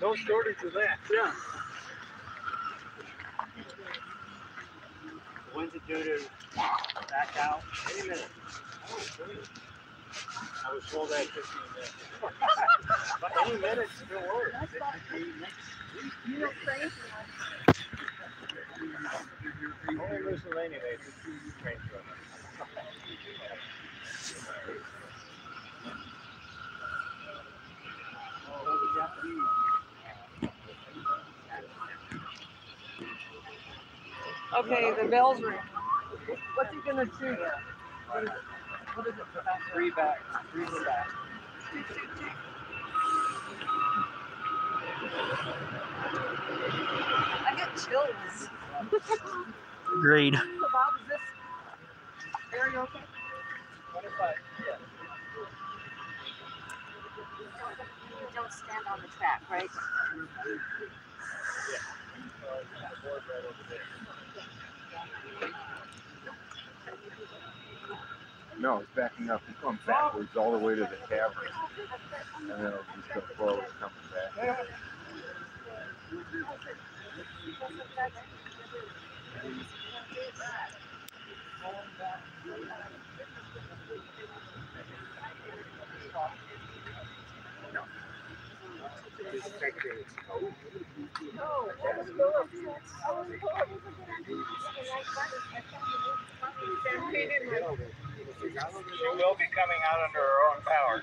No shortage of that. Yeah. When's it due to back out? Any minute. I was told that fifteen minutes. But any minute still works. It could be next week. You know, crazy. Okay, the bell's ring. What's he gonna do? What is it? What is it? Three back, three back. I get chills. Agreed. So Bob, is this area okay? Uh, you don't stand on the track, right? No, it's backing up. It's going backwards all the way to the cavern. And then it'll just go forward, coming back. She will be coming out under her own power.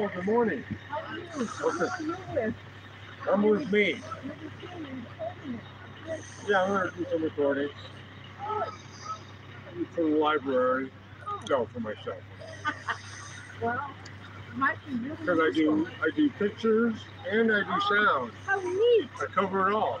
Oh, good morning. How are you? What's Who with? I'm with me. You're with me, recording it. Yeah, I'm gonna do some recording for the library. No, for myself. Well, it might be really Because I do. I do pictures and I do sound. Oh, how neat. I cover it all.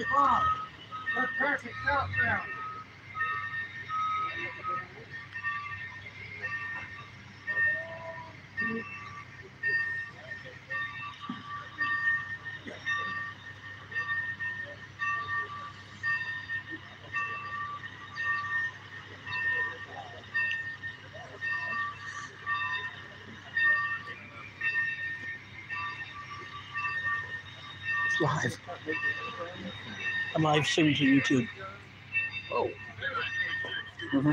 35. Kirkpatrick southbound. live. I'm live streaming to YouTube. Oh. Mm-hmm.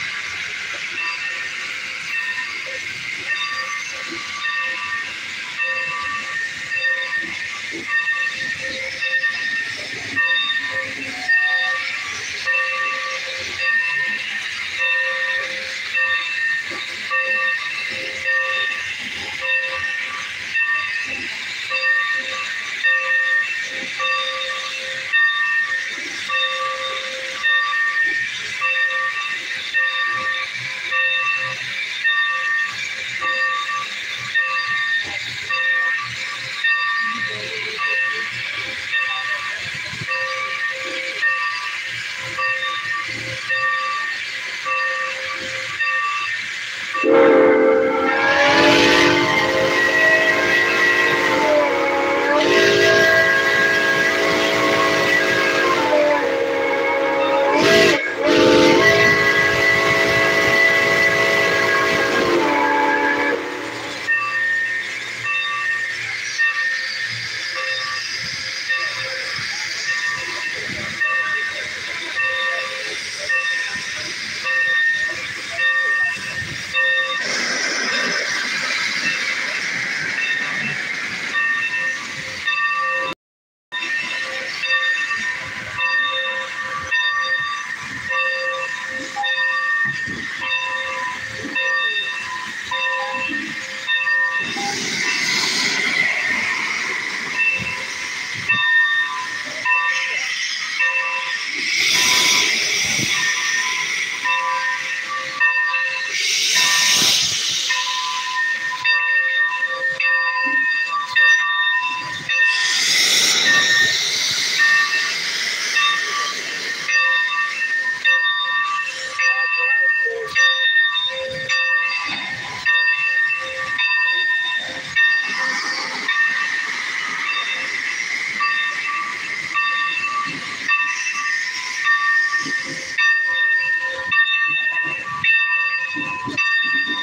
いいね。